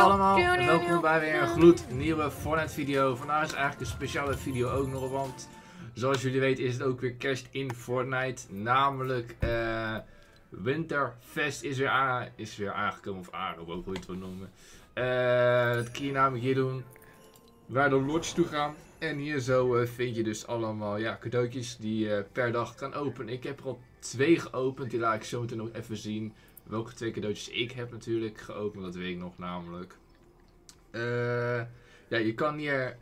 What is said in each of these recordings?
allemaal en welkom bij weer een gloednieuwe Fortnite video. Vandaag is eigenlijk een speciale video ook nog, want zoals jullie weten is het ook weer kerst in Fortnite. Namelijk uh, Winterfest is weer, is weer aangekomen, of aangekomen, hoe je het wil noemen. Uh, dat kun je namelijk hier doen, waar de lodge toe gaan. En hier zo uh, vind je dus allemaal ja, cadeautjes die je per dag kan openen. Ik heb er al twee geopend, die laat ik zo meteen nog even zien welke twee cadeautjes ik heb natuurlijk geopend. Dat weet ik nog namelijk. Uh, ja, je kan hier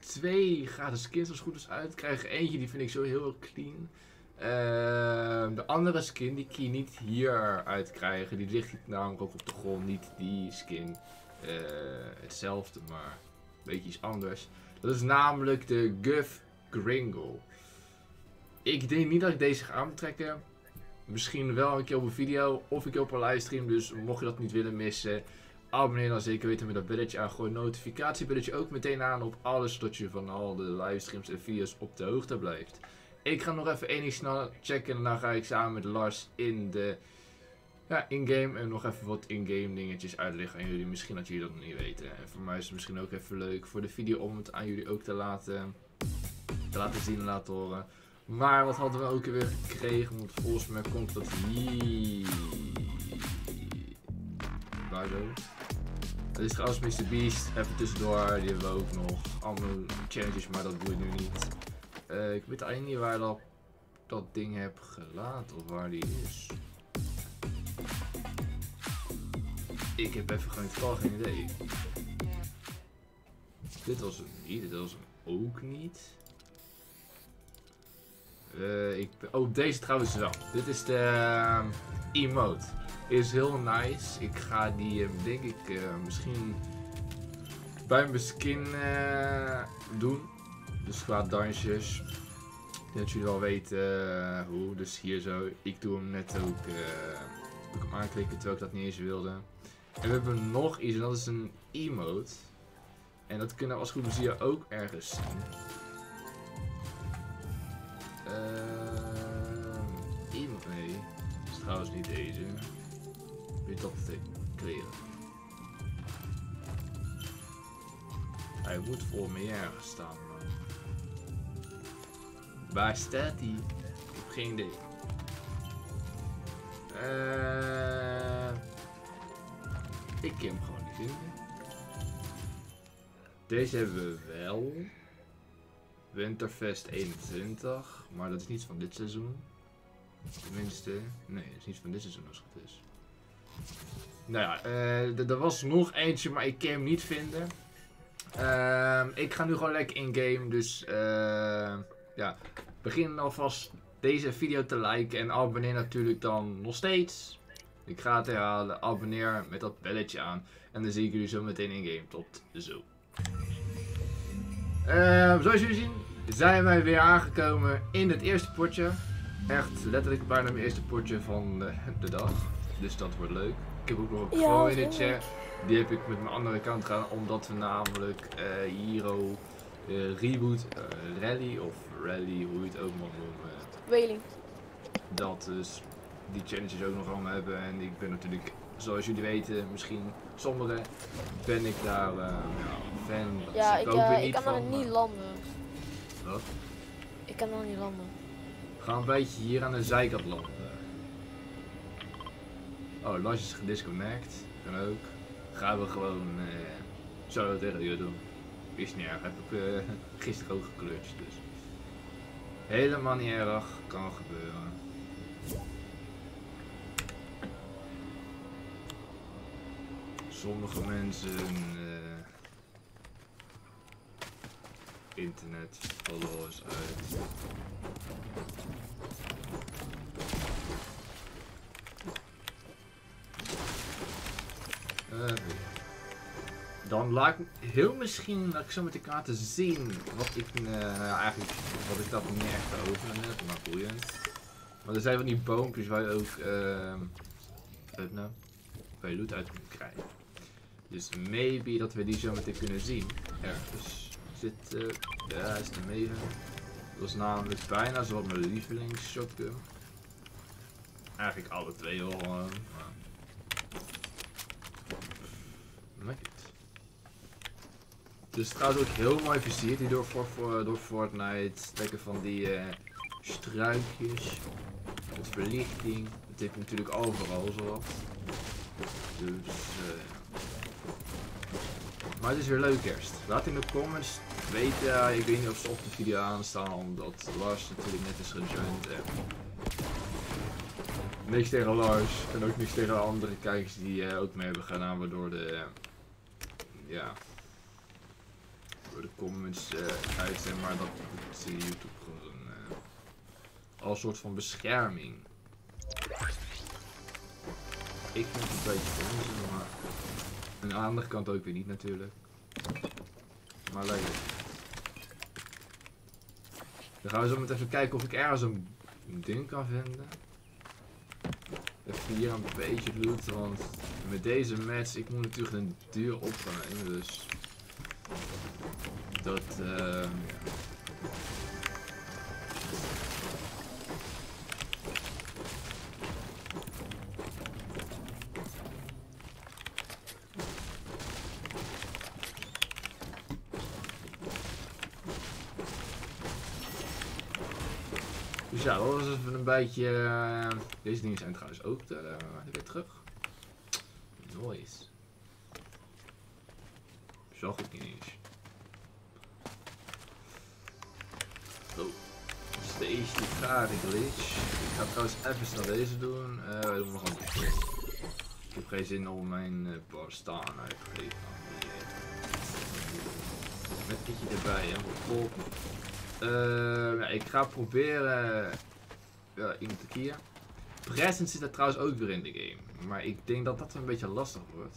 twee gratis skins goed is uitkrijgen. Eentje die vind ik zo heel clean. Uh, de andere skin die kun je niet hier uitkrijgen. Die ligt namelijk ook op de grond. Niet die skin. Uh, hetzelfde, maar een beetje iets anders. Dat is namelijk de Guff Gringle. Ik denk niet dat ik deze ga aantrekken misschien wel een keer op een video of een keer op een livestream. Dus mocht je dat niet willen missen, abonneer dan zeker weten met dat belletje aan. Gooi notificatiebelletje ook meteen aan op alles, zodat je van al de livestreams en video's op de hoogte blijft. Ik ga nog even één snel checken en dan ga ik samen met Lars in de ja, in-game en nog even wat in-game dingetjes uitleggen aan jullie. Misschien dat jullie dat nog niet weten. En voor mij is het misschien ook even leuk voor de video om het aan jullie ook te laten, te laten zien en laten horen. Maar wat hadden we ook weer gekregen? Want volgens mij komt dat hier. Waar zo? Dat is trouwens Mr. Beast. Even tussendoor. Die hebben we ook nog. Allemaal challenges, maar dat boeit nu niet. Uh, ik weet eigenlijk niet waar dat, dat ding heb gelaten. Of waar die is. Ik heb even gewoon totaal geen idee. Dit was hem niet. Dit was hem ook niet. Uh, ik, oh, deze trouwens wel. Dit is de uh, emote. Is heel nice. Ik ga die, uh, denk ik, eh, misschien bij mijn skin doen. Dus qua dansjes. Dat jullie wel weten hoe. Dus hier zo. Ik doe hem net ook, ook hem aanklikken terwijl ik dat niet eens wilde. En we hebben nog iets en dat is een emote. En dat kunnen we als goed plezier ook ergens zien. Uh, iemand nee. Dat is trouwens niet deze. Weet dat te kleren. Hij moet voor me ergens staan. Man. Waar staat hij? Ik heb geen idee. Uh, ik kan hem gewoon niet vinden. Deze hebben we wel. Winterfest 21, maar dat is niet van dit seizoen. Tenminste, nee, dat is niet van dit seizoen als het is. Nou ja, uh, er was nog eentje, maar ik kan hem niet vinden. Uh, ik ga nu gewoon lekker in-game, dus uh, ja, begin alvast deze video te liken en abonneer natuurlijk dan nog steeds. Ik ga het herhalen, abonneer met dat belletje aan en dan zie ik jullie zo meteen in-game. Tot zo. Uh, zoals jullie zien zijn wij weer aangekomen in het eerste potje. Echt letterlijk bijna mijn eerste potje van de, dag. Dus dat wordt leuk. Ik heb ook nog een in de chat. Die heb ik met mijn andere kant gedaan omdat we namelijk uh, Hero uh, Reboot uh, Rally of Rally, hoe je het ook mag noemen. Wailing. Dat dus die challenges ook nog allemaal hebben. En ik ben natuurlijk, zoals jullie weten, misschien sommigen, ben ik daar fan. Ja, ik, ik, ik kan er niet landen. Ik kan nog niet landen. Ga een beetje hier aan de zijkant landen. Oh, Lars is gedisconnect. Kan ook. Gaan we gewoon uh, zo tegen je doen. Is niet erg. Heb ik uh, gisteren ook gekleurd. Dus. Helemaal niet erg. Kan gebeuren. Sommige mensen uh, internet followers uit. Uh, dan laat ik heel misschien dat ik zo met de kaarten zien wat ik uh, eigenlijk wat ik dat niet echt over net, maar boeiend. Maar er zijn van die boompjes waar je ook uh, nou, waar je loot uit kunt krijgen. Dus maybe dat we die zo meteen kunnen zien ergens zit, uh, ja, is de Maven. Dat is namelijk bijna zoals mijn lievelingsshotgun. Eigenlijk alle twee hoor. Maar... Make it. is trouwens ook heel mooi versierd hier door, voor, door Fortnite. Lekker van die uh, struikjes. Met verlichting. Het heeft natuurlijk overal zowat. Dus uh, Maar het is weer leuk kerst. Laat in de comments weten. ik weet niet of ze op de video aanstaan. Omdat Lars natuurlijk net is gejoind. En niks tegen Lars. En ook niks tegen andere kijkers die uh, ook mee hebben gedaan. Waardoor de... ja de comments uh, uit zijn, maar dat is YouTube gewoon als soort van bescherming. Ik vind het een beetje onzin, maar aan de andere kant ook weer niet natuurlijk. Maar lekker. Dan gaan we zo meteen even kijken of ik ergens een ding kan vinden. Even hier een beetje loot, want met deze match, ik moet natuurlijk een duur opgaan, dus dat, uh, Ja, dat was even een beetje... Uh, deze dingen zijn trouwens ook uh, weer terug. Nice. Zag ik niet eens. Station Card Glitch. Ik ga trouwens even snel deze doen. Uh, we doen nog een Ik heb geen zin om mijn uh, bar staan uitgegeven. Met kitje erbij, helemaal top. Uh, ja, ik ga proberen ja, iemand te kiezen. Present zit er trouwens ook weer in de game. Maar ik denk dat dat een beetje lastig wordt.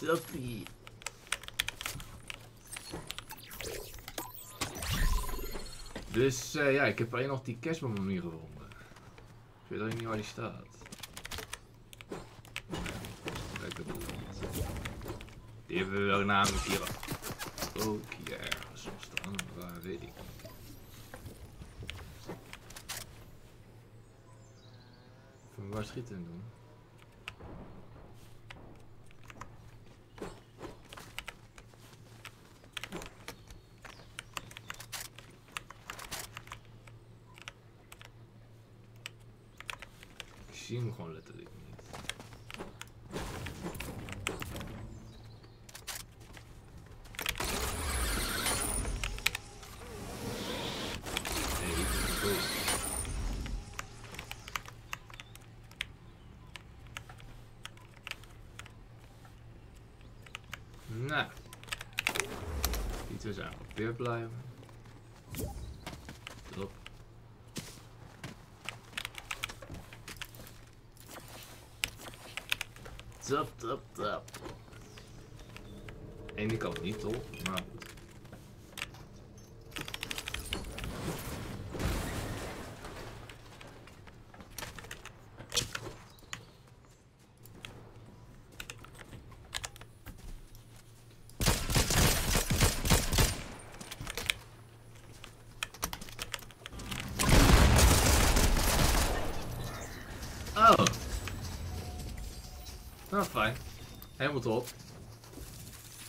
Fluffy. Dus uh, ja, ik heb alleen nog die kerstboom niet gevonden. Ik weet ook niet waar die staat. Lekker Die hebben we wel namelijk hier ook hier ergens staan. Waar weet ik niet. Van waar schiet hem doen? zie hem gewoon letterlijk niet. Iets we zijn weer blijven. Top. Top, top, top. Ene kant niet top, maar goed. Oh. Nou, fijn. Helemaal top.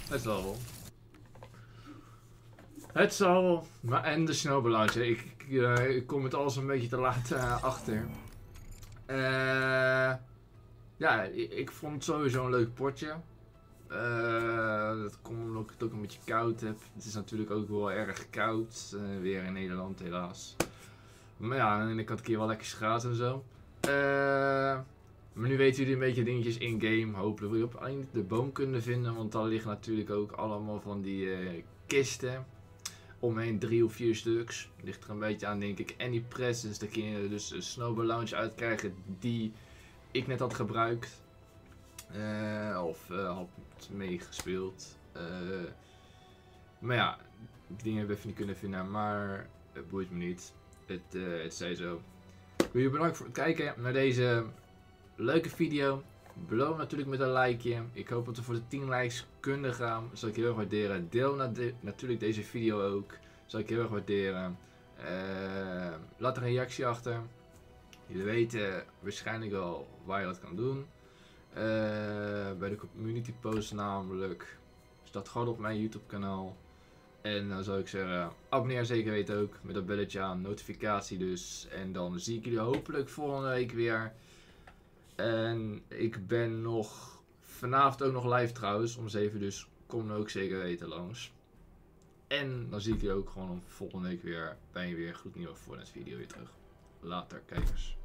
Het zal wel. Het zal wel. Maar en de snowbalance. Ik, ik, eh, ik kom het alles een beetje te laat eh, achter. Eh, ja, ik, vond het sowieso een leuk potje. Dat komt omdat ik het ook een beetje koud heb. Het is natuurlijk ook wel erg koud. weer in Nederland helaas. Maar ja, en ik had een keer wel lekker schaats en zo. Eh, maar nu weten jullie een beetje dingetjes in-game. Hopelijk wil je op alleen de boom kunnen vinden. Want daar liggen natuurlijk ook allemaal van die eh, kisten. Omheen drie of vier stuks. Ligt er een beetje aan denk ik. En die presents. Daar kun je dus een snowball lounge uitkrijgen die ik net had gebruikt. Eh, of eh, had meegespeeld. Maar ja, die dingen hebben we even niet kunnen vinden. Maar het boeit me niet. Het, het zij zo. Je bedanken voor het kijken naar deze leuke video. Beloof natuurlijk met een likeje. Ik hoop dat we voor de 10 likes kunnen gaan. Dat zou ik heel erg waarderen. Deel na de- natuurlijk deze video ook. Zou ik heel erg waarderen. Eh, laat een reactie achter. Jullie weten waarschijnlijk wel waar je dat kan doen. Eh, bij de community post namelijk. Staat gewoon op mijn YouTube kanaal. En dan zou ik zeggen, abonneer zeker weten ook met dat belletje aan, notificatie dus. En dan zie ik jullie hopelijk volgende week weer. En ik ben nog vanavond ook nog live trouwens, om 7 dus kom ook zeker weten langs. En dan zie ik jullie ook gewoon volgende week weer bij een weer een gloednieuwe Fortnite video weer terug. Later kijkers.